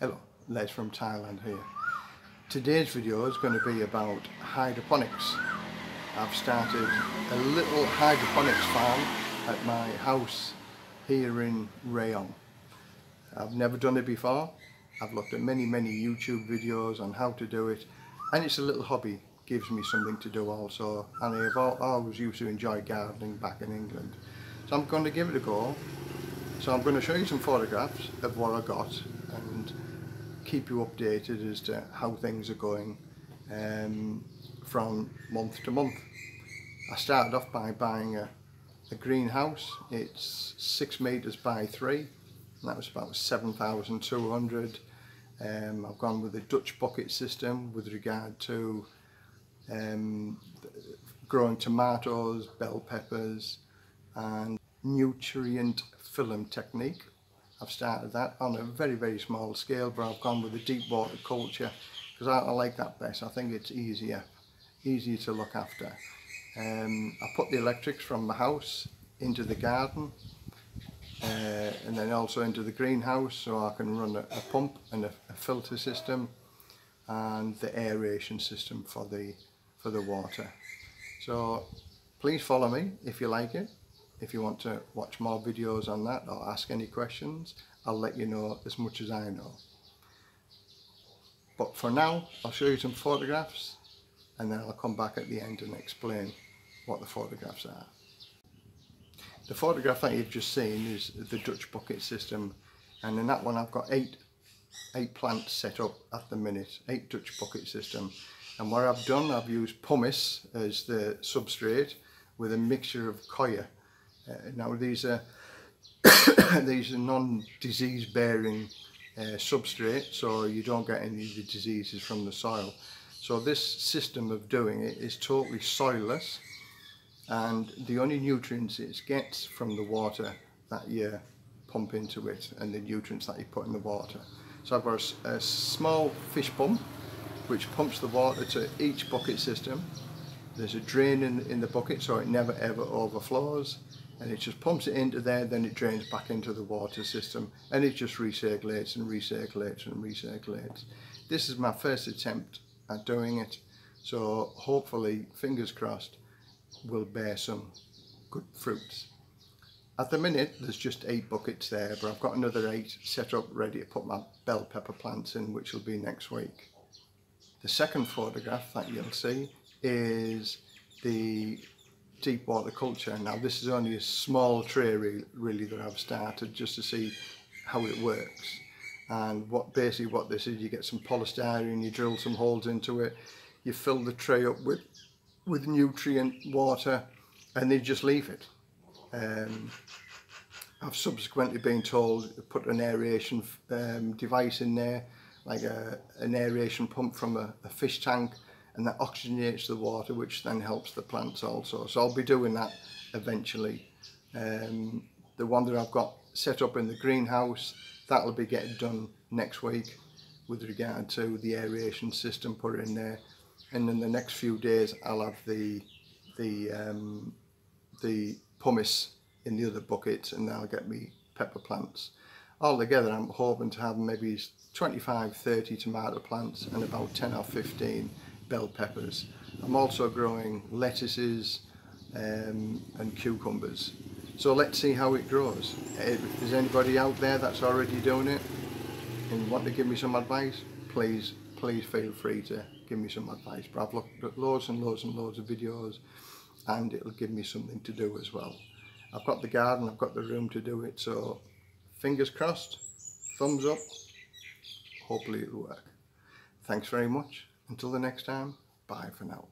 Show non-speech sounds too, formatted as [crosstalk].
Hello, Les from Thailand here. Today's video is going to be about hydroponics. I've started a little hydroponics farm at my house here in Rayong. I've never done it before. I've looked at many many YouTube videos on how to do it and it's a little hobby gives me something to do also and I've always used to enjoy gardening back in England so I'm going to give it a go so I'm going to show you some photographs of what I got and keep you updated as to how things are going um, from month to month. I started off by buying a, a greenhouse, it's six metres by three, that was about 7,200. Um, I've gone with a Dutch bucket system with regard to um, growing tomatoes, bell peppers and nutrient film technique. I've started that on a very very small scale but I've gone with a deep water culture because I, I, like that best. I think it's easier, easier to look after. Um, I put the electrics from the house into the garden uh, and then also into the greenhouse so I can run a, a pump and a, a filter system and the aeration system for the for the water. So please follow me if you like it if you want to watch more videos on that or ask any questions, I'll let you know as much as I know. But for now, I'll show you some photographs and then I'll come back at the end and explain what the photographs are. The photograph that you've just seen is the Dutch bucket system and in that one I've got eight eight plants set up at the minute, eight Dutch bucket system and what I've done I've used pumice as the substrate with a mixture of coir now these are [coughs] these are non-disease bearing uh, substrate so you don't get any of the diseases from the soil. So this system of doing it is totally soilless and the only nutrients it gets from the water that you pump into it and the nutrients that you put in the water. So I've got a, a small fish pump which pumps the water to each bucket system. There's a drain in, in the bucket so it never ever overflows and it just pumps it into there then it drains back into the water system and it just recirculates and recirculates and recirculates. This is my first attempt at doing it so hopefully fingers crossed will bear some good fruits. At the minute there's just eight buckets there but I've got another eight set up ready to put my bell pepper plants in which will be next week. The second photograph that you'll see is the deep water culture. Now this is only a small tray really, really that I've started just to see how it works. And what basically what this is, you get some polystyrene, you drill some holes into it, you fill the tray up with with nutrient water, and then just leave it. Um, I've subsequently been told to put an aeration um, device in there, like a, an aeration pump from a, a fish tank, and that oxygenates the water which then helps the plants also. So I'll be doing that eventually. Um, the one that I've got set up in the greenhouse that'll be getting done next week with regard to the aeration system put in there. And in the next few days I'll have the the um, the pumice in the other buckets and I'll get me pepper plants. Altogether I'm hoping to have maybe 25 30 tomato plants and about 10 or 15 bell peppers. I'm also growing lettuces um, and cucumbers. So let's see how it grows. If there's anybody out there that's already doing it and want to give me some advice, please, please feel free to give me some advice. But I've looked at loads and loads and loads of videos and it'll give me something to do as well. I've got the garden, I've got the room to do it, so fingers crossed, thumbs up, hopefully it'll work. Thanks very much. Until the next time, bye for now.